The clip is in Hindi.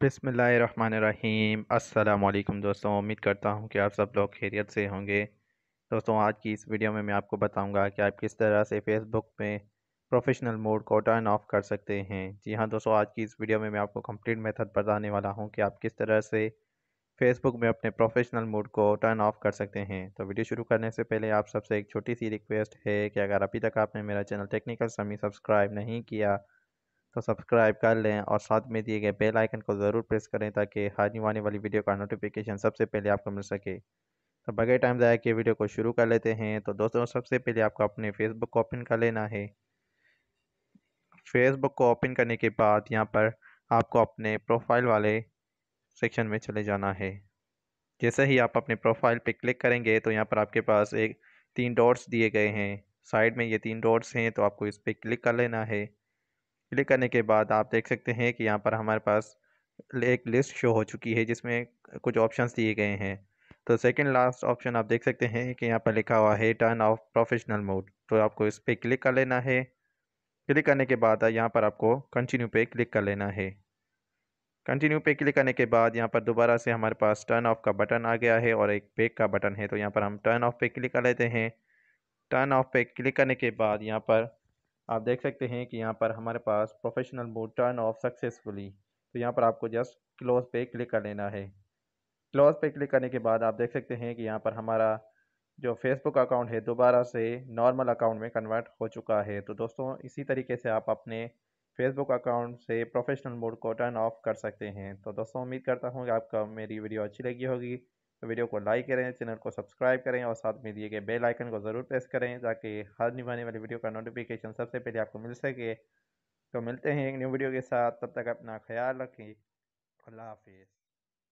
बिसमीम अल्लाम दोस्तों, उम्मीद करता हूँ कि आप सब लोग खैरियत से होंगे। दोस्तों, आज की इस वीडियो में मैं आपको बताऊँगा कि आप किस तरह से फ़ेसबुक में प्रोफेशनल मोड को टर्न ऑफ़ कर सकते हैं। जी हाँ दोस्तों, आज की इस वीडियो में मैं आपको कंप्लीट मेथड बताने वाला हूँ कि आप किस तरह से फेसबुक में अपने प्रोफेशनल मोड को टर्न ऑफ़ कर सकते हैं। तो वीडियो शुरू करने से पहले आप सबसे एक छोटी सी रिक्वेस्ट है कि अगर अभी तक आपने मेरा चैनल टेक्निकल समी सब्सक्राइब नहीं किया तो सब्सक्राइब कर लें और साथ में दिए गए बेल आइकन को ज़रूर प्रेस करें ताकि हानि आने वाली वीडियो का नोटिफिकेशन सबसे पहले आपको मिल सके। तो बगैर टाइम ज़ाया के वीडियो को शुरू कर लेते हैं। तो दोस्तों, सबसे पहले आपको अपने फेसबुक को ओपन कर लेना है। फेसबुक को ओपन करने के बाद यहाँ पर आपको अपने प्रोफ़ाइल वाले सेक्शन में चले जाना है। जैसे ही आप अपने प्रोफ़ाइल पे क्लिक करेंगे तो यहाँ पर आपके पास एक तीन डॉट्स दिए गए हैं। साइड में ये तीन डॉट्स हैं तो आपको इस पर क्लिक कर लेना है। क्लिक करने के बाद आप देख सकते हैं कि यहाँ पर हमारे पास एक लिस्ट शो हो चुकी है जिसमें कुछ ऑप्शंस दिए गए हैं। तो सेकंड लास्ट ऑप्शन आप देख सकते हैं कि यहाँ पर लिखा हुआ है टर्न ऑफ़ प्रोफेशनल मोड। तो आपको इस पर क्लिक कर लेना है। क्लिक करने के बाद यहाँ पर आपको कंटिन्यू पे क्लिक कर लेना है। कंटिन्यू पे क्लिक करने के बाद यहाँ पर दोबारा से हमारे पास टर्न ऑफ़ का बटन आ गया है और एक बैक का बटन है। तो यहाँ पर हम टर्न ऑफ़ पे क्लिक कर लेते हैं। टर्न ऑफ़ पे क्लिक करने के बाद यहाँ पर आप देख सकते हैं कि यहाँ पर हमारे पास professional mode turn off successfully तो यहाँ पर आपको जस्ट क्लोज पे क्लिक कर लेना है। क्लोज पे क्लिक करने के बाद आप देख सकते हैं कि यहाँ पर हमारा जो फेसबुक अकाउंट है दोबारा से नॉर्मल अकाउंट में कन्वर्ट हो चुका है। तो दोस्तों, इसी तरीके से आप अपने फेसबुक अकाउंट से प्रोफेशनल मोड को टर्न ऑफ़ कर सकते हैं। तो दोस्तों, उम्मीद करता हूँ कि आपका मेरी वीडियो अच्छी लगी होगी। वीडियो को लाइक करें, चैनल को सब्सक्राइब करें और साथ में दिए गए बेल आइकन को ज़रूर प्रेस करें ताकि हर निभाने वाली वीडियो का नोटिफिकेशन सबसे पहले आपको मिल सके। तो मिलते हैं एक न्यू वीडियो के साथ। तब तक अपना ख्याल रखें। अल्लाह हाफिज़।